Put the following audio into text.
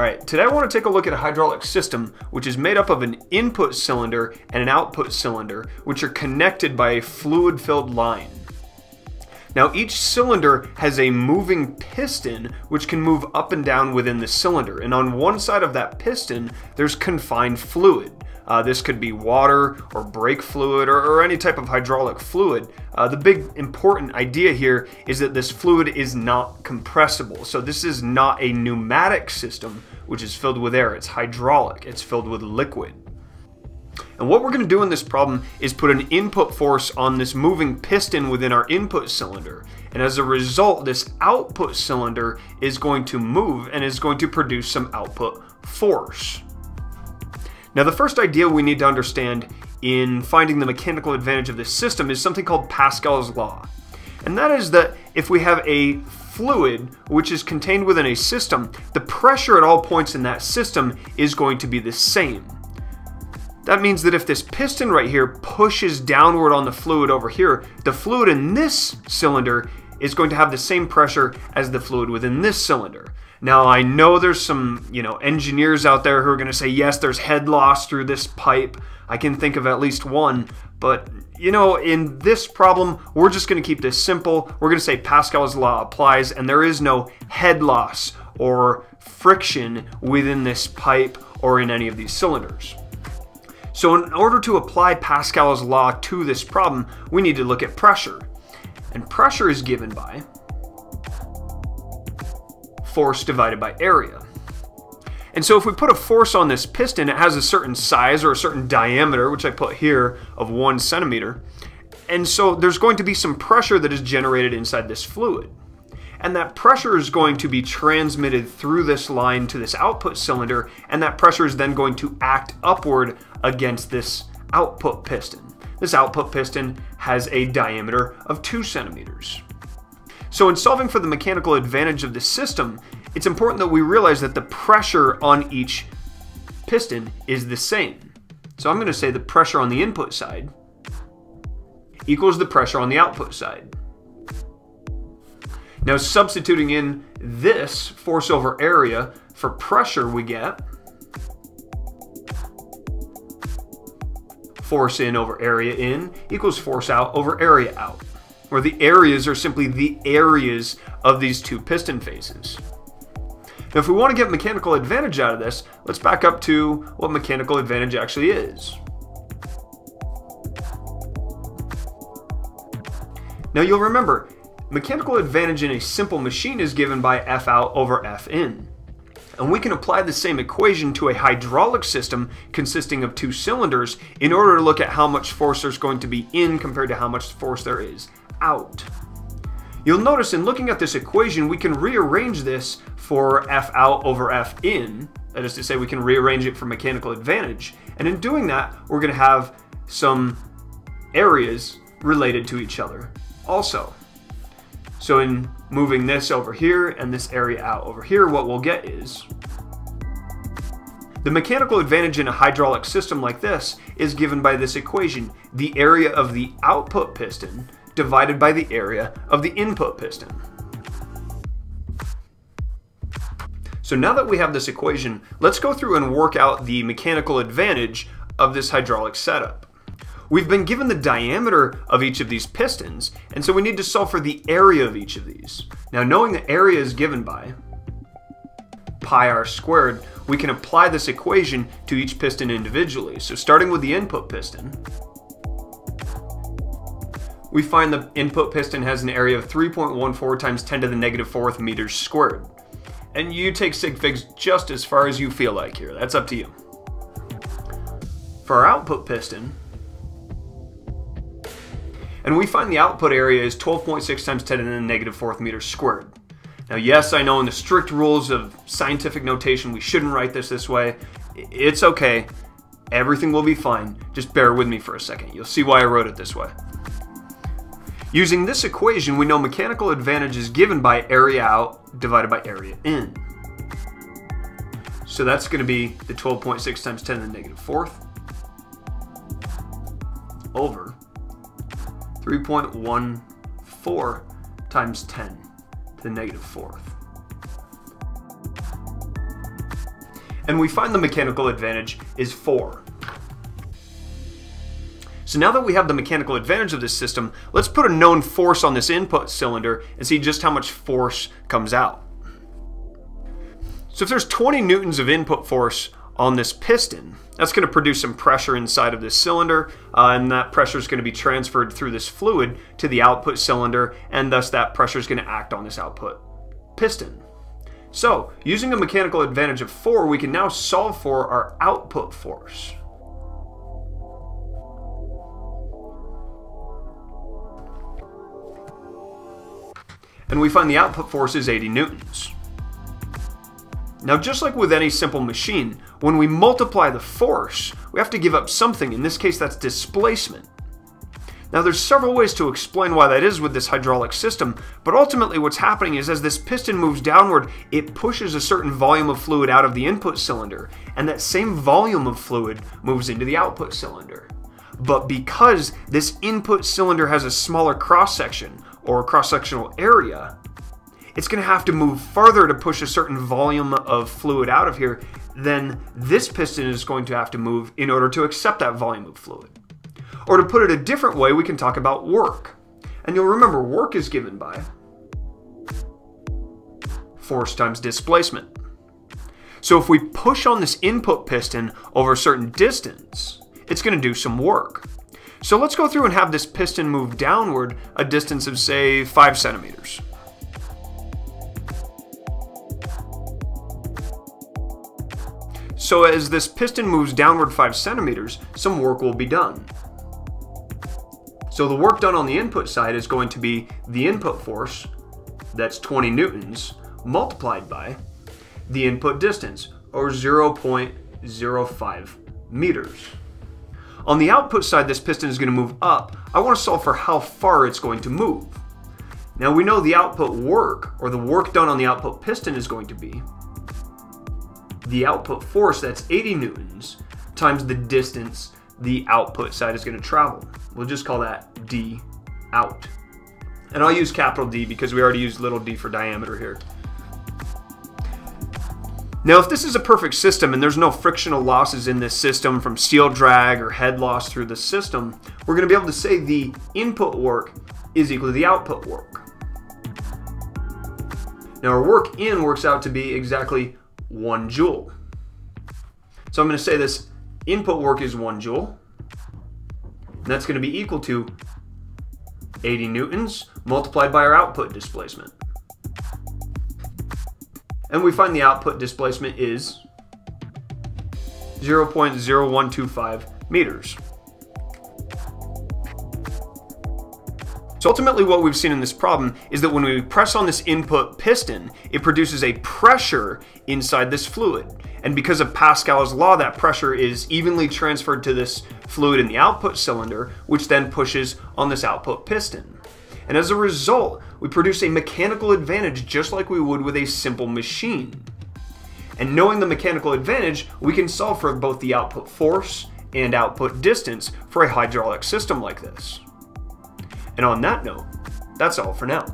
Alright, today I want to take a look at a hydraulic system which is made up of an input cylinder and an output cylinder which are connected by a fluid filled line. Now each cylinder has a moving piston which can move up and down within the cylinder and on one side of that piston there's confined fluid. Uh, this could be water or brake fluid or, or any type of hydraulic fluid. Uh, the big important idea here is that this fluid is not compressible. So this is not a pneumatic system which is filled with air. It's hydraulic. It's filled with liquid. And what we're going to do in this problem is put an input force on this moving piston within our input cylinder. And as a result, this output cylinder is going to move and is going to produce some output force. Now the first idea we need to understand in finding the mechanical advantage of this system is something called Pascal's law. And that is that if we have a fluid which is contained within a system, the pressure at all points in that system is going to be the same. That means that if this piston right here pushes downward on the fluid over here, the fluid in this cylinder is going to have the same pressure as the fluid within this cylinder. Now I know there's some, you know, engineers out there who are going to say yes, there's head loss through this pipe. I can think of at least one, but you know, in this problem, we're just going to keep this simple. We're going to say Pascal's law applies and there is no head loss or friction within this pipe or in any of these cylinders. So in order to apply Pascal's law to this problem, we need to look at pressure. And pressure is given by force divided by area. And so if we put a force on this piston, it has a certain size or a certain diameter, which I put here of one centimeter. And so there's going to be some pressure that is generated inside this fluid. And that pressure is going to be transmitted through this line to this output cylinder, and that pressure is then going to act upward against this output piston. This output piston has a diameter of two centimeters. So in solving for the mechanical advantage of the system, it's important that we realize that the pressure on each piston is the same. So I'm going to say the pressure on the input side equals the pressure on the output side. Now substituting in this force over area for pressure we get force in over area in equals force out over area out where the areas are simply the areas of these two piston faces. Now if we want to get mechanical advantage out of this, let's back up to what mechanical advantage actually is. Now you'll remember, mechanical advantage in a simple machine is given by F out over F in. And we can apply the same equation to a hydraulic system consisting of two cylinders in order to look at how much force there's going to be in compared to how much force there is out. You'll notice in looking at this equation, we can rearrange this for F out over F in. That is to say, we can rearrange it for mechanical advantage. And in doing that, we're going to have some areas related to each other also. So in moving this over here and this area out over here, what we'll get is the mechanical advantage in a hydraulic system like this is given by this equation, the area of the output piston divided by the area of the input piston. So now that we have this equation, let's go through and work out the mechanical advantage of this hydraulic setup. We've been given the diameter of each of these pistons, and so we need to solve for the area of each of these. Now knowing the area is given by pi r squared, we can apply this equation to each piston individually. So starting with the input piston, we find the input piston has an area of 3.14 times 10 to the negative fourth meters squared. And you take sig figs just as far as you feel like here. That's up to you. For our output piston, and we find the output area is 12.6 times 10 to the negative fourth meters squared. Now yes, I know in the strict rules of scientific notation we shouldn't write this this way. It's okay. Everything will be fine. Just bear with me for a second. You'll see why I wrote it this way. Using this equation, we know mechanical advantage is given by area out divided by area in. So that's going to be the 12.6 times 10 to the negative fourth over 3.14 times 10 to the negative fourth. and we find the mechanical advantage is 4. So now that we have the mechanical advantage of this system, let's put a known force on this input cylinder and see just how much force comes out. So if there's 20 newtons of input force on this piston, that's going to produce some pressure inside of this cylinder, uh, and that pressure is going to be transferred through this fluid to the output cylinder, and thus that pressure is going to act on this output piston. So, using a mechanical advantage of 4, we can now solve for our output force. And we find the output force is 80 newtons. Now just like with any simple machine, when we multiply the force, we have to give up something, in this case that's displacement. Now there's several ways to explain why that is with this hydraulic system, but ultimately what's happening is as this piston moves downward, it pushes a certain volume of fluid out of the input cylinder, and that same volume of fluid moves into the output cylinder. But because this input cylinder has a smaller cross section, or cross-sectional area, it's going to have to move farther to push a certain volume of fluid out of here than this piston is going to have to move in order to accept that volume of fluid. Or to put it a different way, we can talk about work. And you'll remember work is given by force times displacement. So if we push on this input piston over a certain distance, it's going to do some work. So let's go through and have this piston move downward a distance of say 5 centimeters. So as this piston moves downward 5 centimeters, some work will be done. So the work done on the input side is going to be the input force, that's 20 newtons, multiplied by the input distance, or 0.05 meters. On the output side, this piston is going to move up. I want to solve for how far it's going to move. Now we know the output work, or the work done on the output piston is going to be the output force, that's 80 newtons, times the distance the output side is going to travel. We'll just call that d out. And I'll use capital D because we already used little d for diameter here. Now, if this is a perfect system and there's no frictional losses in this system from steel drag or head loss through the system, we're going to be able to say the input work is equal to the output work. Now, our work in works out to be exactly 1 joule. So I'm going to say this input work is 1 joule. And that's going to be equal to 80 newtons multiplied by our output displacement and we find the output displacement is 0.0125 meters. So ultimately what we've seen in this problem is that when we press on this input piston, it produces a pressure inside this fluid. And because of Pascal's law, that pressure is evenly transferred to this fluid in the output cylinder, which then pushes on this output piston. And as a result, we produce a mechanical advantage just like we would with a simple machine. And knowing the mechanical advantage, we can solve for both the output force and output distance for a hydraulic system like this. And on that note, that's all for now.